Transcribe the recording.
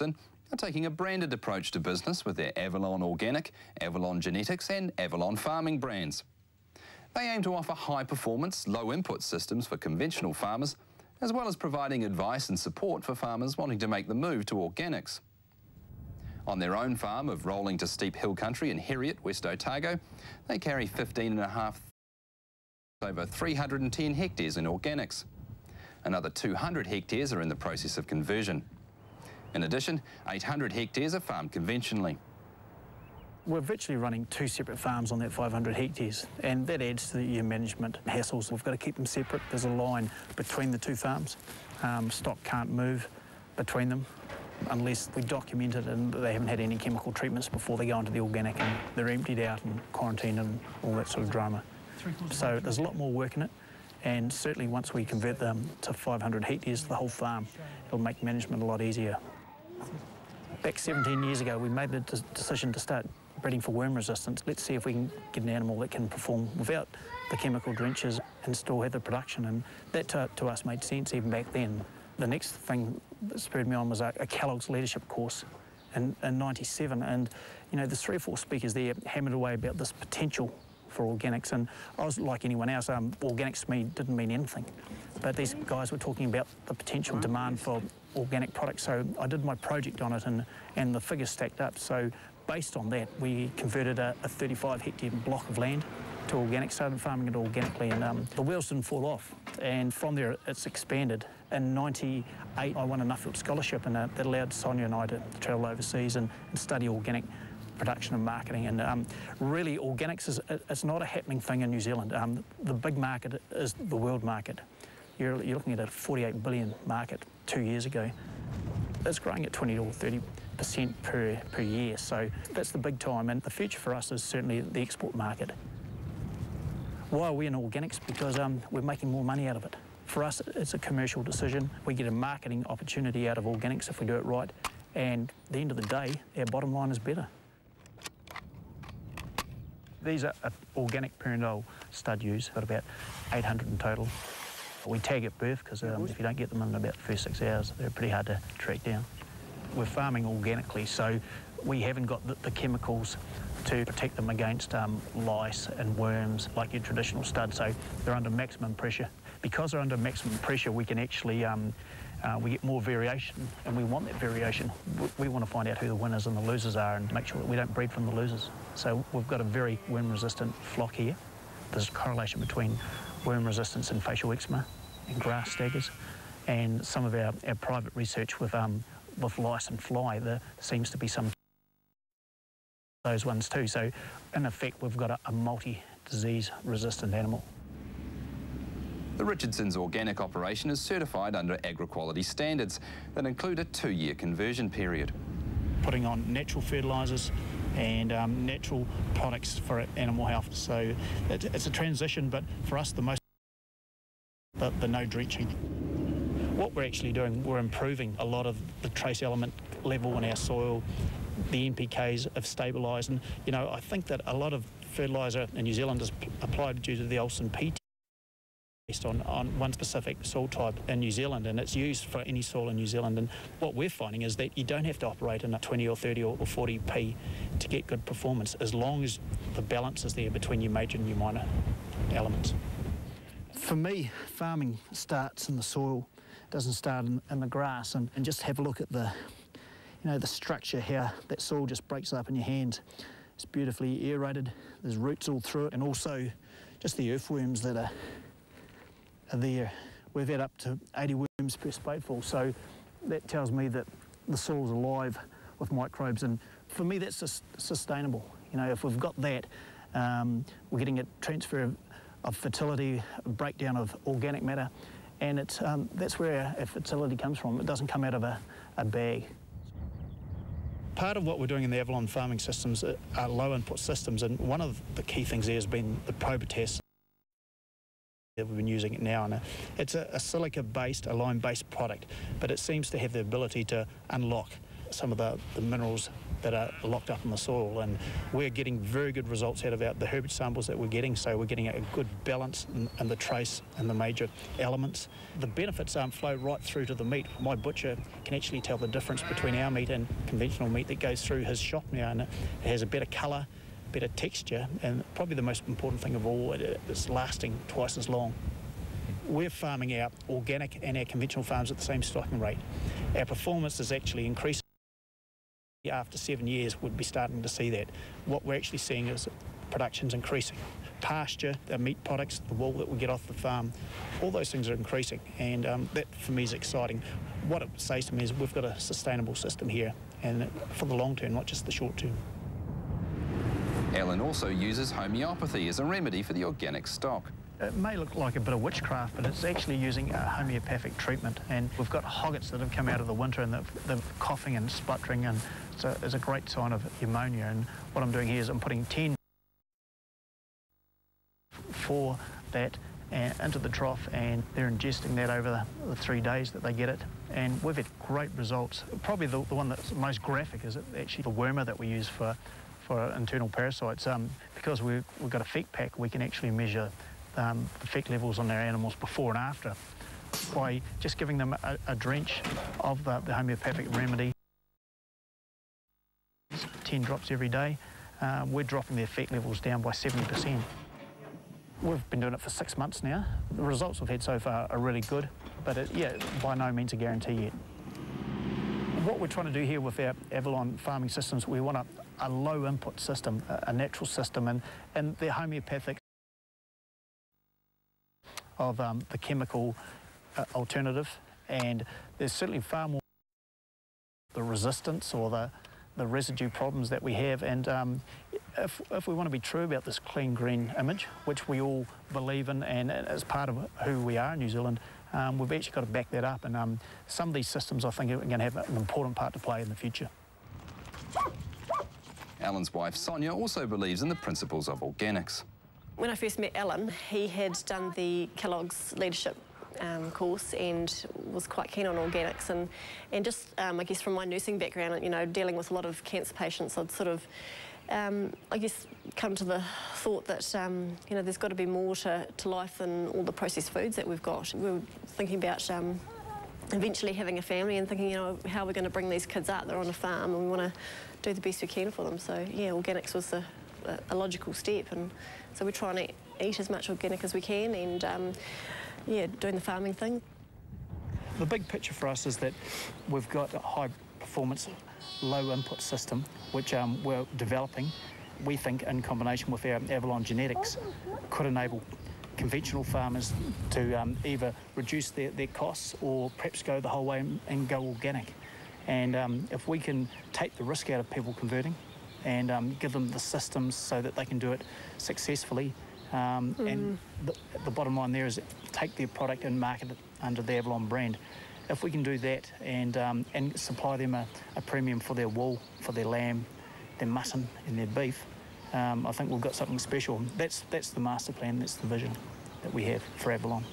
Are taking a branded approach to business with their Avalon Organic, Avalon Genetics and Avalon Farming brands. They aim to offer high performance, low input systems for conventional farmers, as well as providing advice and support for farmers wanting to make the move to organics. On their own farm of rolling to steep hill country in Heriot, West Otago, they carry 15 and a half over 310 hectares in organics. Another 200 hectares are in the process of conversion. In addition, 800 hectares are farmed conventionally. We're virtually running two separate farms on that 500 hectares, and that adds to the year management hassles. We've got to keep them separate. There's a line between the two farms. Um, stock can't move between them unless we document it and they haven't had any chemical treatments before they go into the organic and they're emptied out and quarantined and all that sort of drama. So there's a lot more work in it. And certainly once we convert them to 500 hectares, the whole farm, it'll make management a lot easier. Back 17 years ago, we made the decision to start breeding for worm resistance. Let's see if we can get an animal that can perform without the chemical drenches and still have the production. And that to, to us made sense even back then. The next thing that spurred me on was a, a Kellogg's leadership course in, in 97. And, you know, the three or four speakers there hammered away about this potential for organics. And I was like anyone else, um, organics to me didn't mean anything. But these guys were talking about the potential demand for organic products. So I did my project on it and, and the figures stacked up. So based on that, we converted a, a 35 hectare block of land to organic, started farming it organically, and um, the wheels didn't fall off. And from there, it's expanded. In 98, I won a Nuffield Scholarship, and uh, that allowed Sonia and I to travel overseas and, and study organic production and marketing. And um, really, organics is it's not a happening thing in New Zealand. Um, the big market is the world market. You're, you're looking at a 48 billion market two years ago. It's growing at 20 or 30 percent per, per year. So that's the big time. And the future for us is certainly the export market. Why are we in organics? Because um, we're making more money out of it. For us, it's a commercial decision. We get a marketing opportunity out of organics if we do it right. And at the end of the day, our bottom line is better. These are organic Perendale stud ewes, got about 800 in total. We tag at birth because um, if you don't get them in about the first six hours, they're pretty hard to track down. We're farming organically, so we haven't got the, the chemicals to protect them against um, lice and worms like your traditional stud, so they're under maximum pressure. Because they're under maximum pressure, we can actually um, uh, we get more variation, and we want that variation. We, we, want to find out who the winners and the losers are and make sure that we don't breed from the losers. So we've got a very worm-resistant flock here. There's a correlation between worm resistance and facial eczema and grass staggers, and some of our, our private research with, um, with lice and fly, there seems to be some those ones too. So in effect, we've got a, a multi-disease resistant animal. The Richardson's organic operation is certified under agri-quality standards that include a two-year conversion period. Putting on natural fertilisers and um, natural products for animal health. So it's a transition, but for us the most, the, the no drenching. What we're actually doing, we're improving a lot of the trace element level in our soil. The NPKs have stabilised, and you know I think that a lot of fertiliser in New Zealand is applied due to the Olsen PT based on, on one specific soil type in New Zealand and it's used for any soil in New Zealand and what we're finding is that you don't have to operate in a 20 or 30 or 40 P to get good performance as long as the balance is there between your major and your minor elements. For me, farming starts in the soil, doesn't start in, in the grass and, and just have a look at the you know, the structure, here. that soil just breaks up in your hands. It's beautifully aerated, there's roots all through it, and also just the earthworms that are there. We've had up to 80 worms per spadeful, so that tells me that the soil's alive with microbes, and for me that's just sustainable. You know, if we've got that, um, we're getting a transfer of, of, fertility, breakdown of organic matter, and it's, um, that's where our fertility comes from. It doesn't come out of a, a bag. Part of what we're doing in the Avalon farming systems are low input systems, and one of the key things there has been the Probitas We've been using it now, and it's a, a silica-based, a lime-based product, but it seems to have the ability to unlock some of the, the minerals that are locked up in the soil. And we're getting very good results out of our, the herbage samples that we're getting. So we're getting a good balance in, in the trace and the major elements. The benefits um, flow right through to the meat. My butcher can actually tell the difference between our meat and conventional meat that goes through his shop now, and it has a better colour, better texture, and probably the most important thing of all, it's lasting twice as long. We're farming our organic and our conventional farms at the same stocking rate. Our performance is actually increasing. After seven years, we'd be starting to see that. What we're actually seeing is production's increasing. Pasture, the meat products, the wool that we get off the farm, all those things are increasing. And um, that for me is exciting. What it says to me is we've got a sustainable system here and for the long term, not just the short term. Alan also uses homeopathy as a remedy for the organic stock. It may look like a bit of witchcraft, but it's actually using a homeopathic treatment. And we've got hoggets that have come out of the winter and they're, coughing and spluttering, and a, it's a great sign of pneumonia. And what I'm doing here is I'm putting 10 for that and into the trough and they're ingesting that over the, the, three days that they get it and we've had great results. Probably the, the one that's most graphic is actually the wormer that we use for, for internal parasites. Um, because we, we've got a FECPAK we can actually measure um, the FEC levels on our animals before and after by just giving them a, a drench of the, the, homeopathic remedy. 10 drops every day. Uh, we're dropping their FEC levels down by 70%. We've been doing it for six months now. The results we've had so far are really good, but it, yeah, by no means a guarantee yet. What we're trying to do here with our Avalon farming systems, we want a, a low input system, a, natural system, and, and the homeopathic of um, the chemical uh, alternative. And there's certainly far more the resistance or the, the residue problems that we have. And um, if, if we want to be true about this clean green image, which we all believe in and as part of who we are in New Zealand, um, we've actually got to back that up. And um, some of these systems, I think, are going to have an important part to play in the future. Alan's wife, Sonia, also believes in the principles of organics. When I first met Alan, he had done the Kellogg's leadership um, course and was quite keen on organics and and just um, I guess from my nursing background, and you know, dealing with a lot of cancer patients, I'd sort of um, I guess come to the thought that um, you know there's got to be more to, to life than all the processed foods that we've got. We were thinking about um, eventually having a family and thinking, you know, how are we're going to bring these kids up. They're on a farm and we want to do the best we can for them. So yeah, organics was a, a logical step, and so we're trying to eat as much organic as we can and um, yeah, doing the farming thing. The big picture for us is that we've got a high performance, low input system, which um, we're developing. We think in combination with our Avalon genetics could enable conventional farmers to um, either reduce their, their costs or perhaps go the whole way and, and go organic. And um, if we can take the risk out of people converting and um, give them the systems so that they can do it successfully, um, mm. And the, the, bottom line there is take their product and market it under the Avalon brand. If we can do that and, um, and supply them a, a, premium for their wool, for their lamb, their mutton and their beef, um, I think we've got something special. That's, that's the master plan, that's the vision that we have for Avalon.